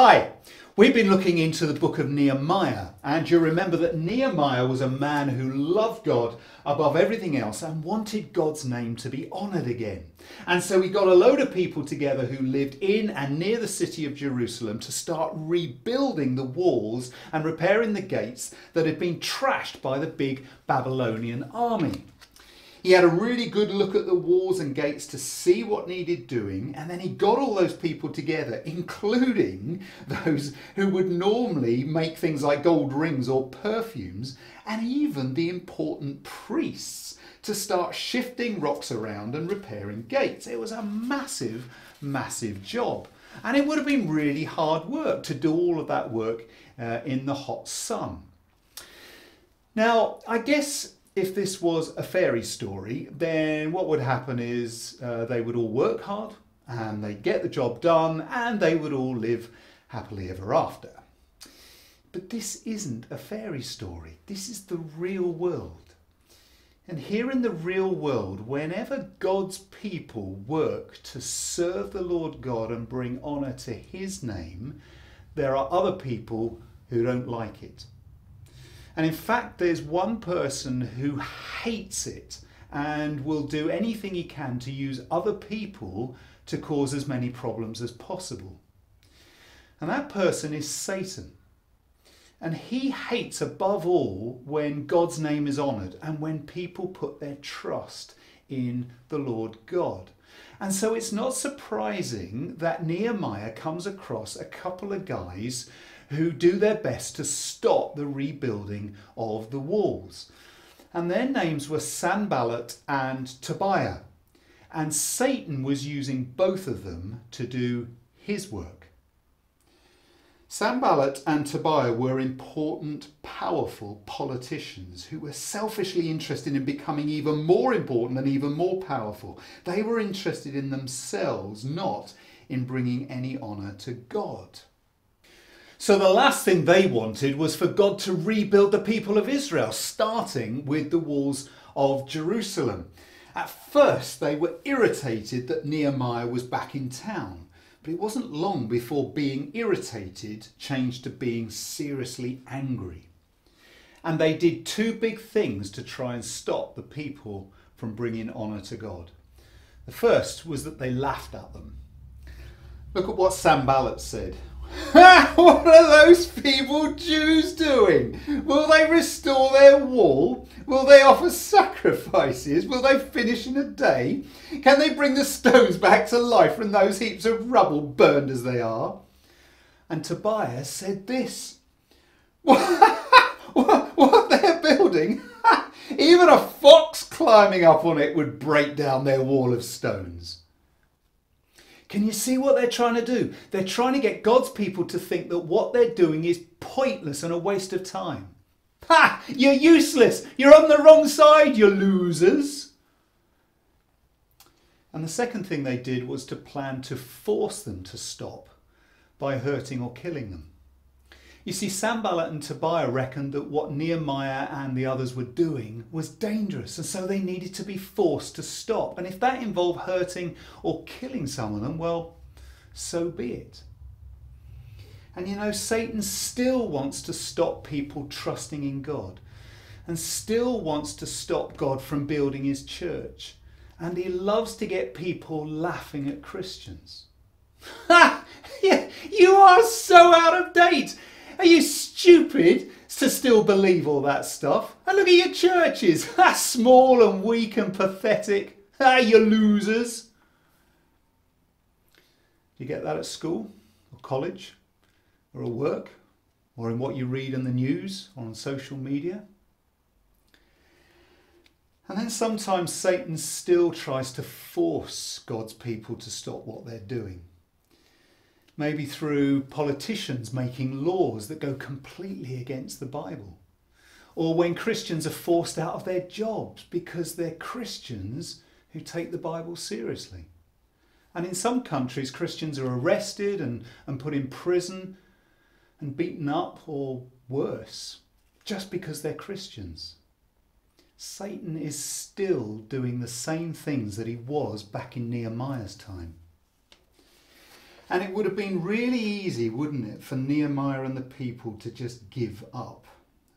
Hi, we've been looking into the book of Nehemiah, and you remember that Nehemiah was a man who loved God above everything else and wanted God's name to be honoured again. And so he got a load of people together who lived in and near the city of Jerusalem to start rebuilding the walls and repairing the gates that had been trashed by the big Babylonian army. He had a really good look at the walls and gates to see what needed doing, and then he got all those people together, including those who would normally make things like gold rings or perfumes, and even the important priests to start shifting rocks around and repairing gates. It was a massive, massive job. And it would have been really hard work to do all of that work uh, in the hot sun. Now, I guess if this was a fairy story, then what would happen is uh, they would all work hard and they'd get the job done and they would all live happily ever after. But this isn't a fairy story, this is the real world. And here in the real world, whenever God's people work to serve the Lord God and bring honour to His name, there are other people who don't like it. And in fact, there's one person who hates it and will do anything he can to use other people to cause as many problems as possible. And that person is Satan. And he hates above all when God's name is honoured and when people put their trust in the Lord God. And so it's not surprising that Nehemiah comes across a couple of guys who do their best to stop the rebuilding of the walls. And their names were Sanballat and Tobiah. And Satan was using both of them to do his work. Sanballat and Tobiah were important, powerful politicians who were selfishly interested in becoming even more important and even more powerful. They were interested in themselves, not in bringing any honour to God. So the last thing they wanted was for God to rebuild the people of Israel, starting with the walls of Jerusalem. At first, they were irritated that Nehemiah was back in town, but it wasn't long before being irritated changed to being seriously angry. And they did two big things to try and stop the people from bringing honour to God. The first was that they laughed at them. Look at what Sanballat said. what are those feeble Jews doing? Will they restore their wall? Will they offer sacrifices? Will they finish in a day? Can they bring the stones back to life from those heaps of rubble burned as they are? And Tobiah said this what, what they're building? Even a fox climbing up on it would break down their wall of stones. Can you see what they're trying to do? They're trying to get God's people to think that what they're doing is pointless and a waste of time. Ha! You're useless! You're on the wrong side, you losers! And the second thing they did was to plan to force them to stop by hurting or killing them. You see, Sanballat and Tobiah reckoned that what Nehemiah and the others were doing was dangerous, and so they needed to be forced to stop. And if that involved hurting or killing some of them, well, so be it. And you know, Satan still wants to stop people trusting in God and still wants to stop God from building his church. And he loves to get people laughing at Christians. Ha! you are so out of date. Are you stupid to still believe all that stuff? And look at your churches. Small and weak and pathetic. Ah, you losers. Do you get that at school or college or at work or in what you read in the news or on social media? And then sometimes Satan still tries to force God's people to stop what they're doing maybe through politicians making laws that go completely against the Bible, or when Christians are forced out of their jobs because they're Christians who take the Bible seriously. And in some countries, Christians are arrested and, and put in prison and beaten up or worse just because they're Christians. Satan is still doing the same things that he was back in Nehemiah's time. And it would have been really easy, wouldn't it, for Nehemiah and the people to just give up.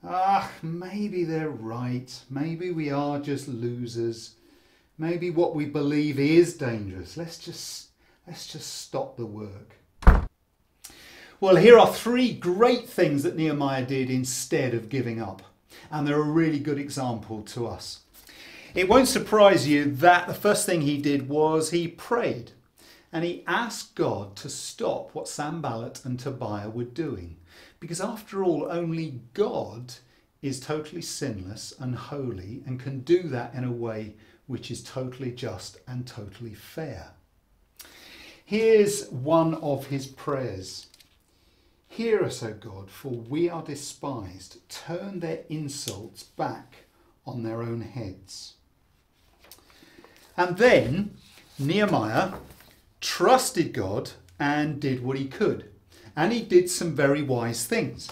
Ah, maybe they're right. Maybe we are just losers. Maybe what we believe is dangerous. Let's just let's just stop the work. Well, here are three great things that Nehemiah did instead of giving up. And they're a really good example to us. It won't surprise you that the first thing he did was he prayed and he asked God to stop what Sanballat and Tobiah were doing. Because after all, only God is totally sinless and holy and can do that in a way which is totally just and totally fair. Here's one of his prayers. Hear us, O God, for we are despised. Turn their insults back on their own heads. And then Nehemiah trusted God and did what he could. And he did some very wise things.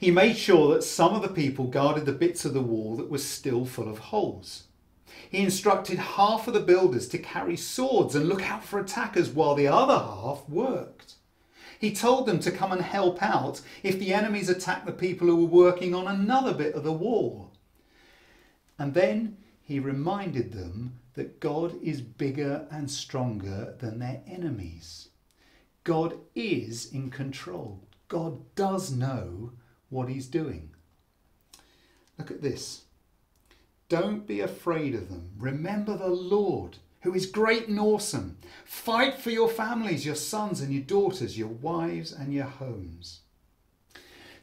He made sure that some of the people guarded the bits of the wall that were still full of holes. He instructed half of the builders to carry swords and look out for attackers while the other half worked. He told them to come and help out if the enemies attacked the people who were working on another bit of the wall. And then he reminded them that God is bigger and stronger than their enemies. God is in control. God does know what he's doing. Look at this. Don't be afraid of them. Remember the Lord, who is great and awesome. Fight for your families, your sons and your daughters, your wives and your homes.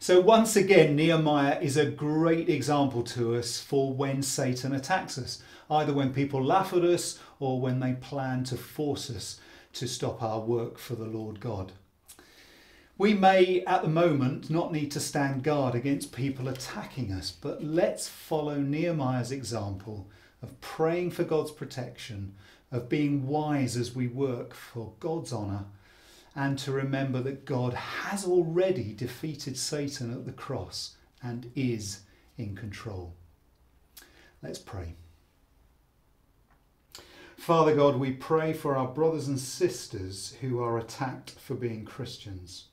So, once again, Nehemiah is a great example to us for when Satan attacks us, either when people laugh at us or when they plan to force us to stop our work for the Lord God. We may, at the moment, not need to stand guard against people attacking us, but let's follow Nehemiah's example of praying for God's protection, of being wise as we work for God's honour and to remember that God has already defeated Satan at the cross and is in control. Let's pray. Father God, we pray for our brothers and sisters who are attacked for being Christians.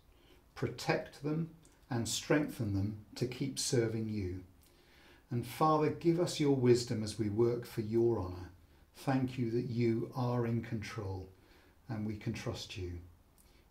Protect them and strengthen them to keep serving you. And Father, give us your wisdom as we work for your honour. Thank you that you are in control and we can trust you.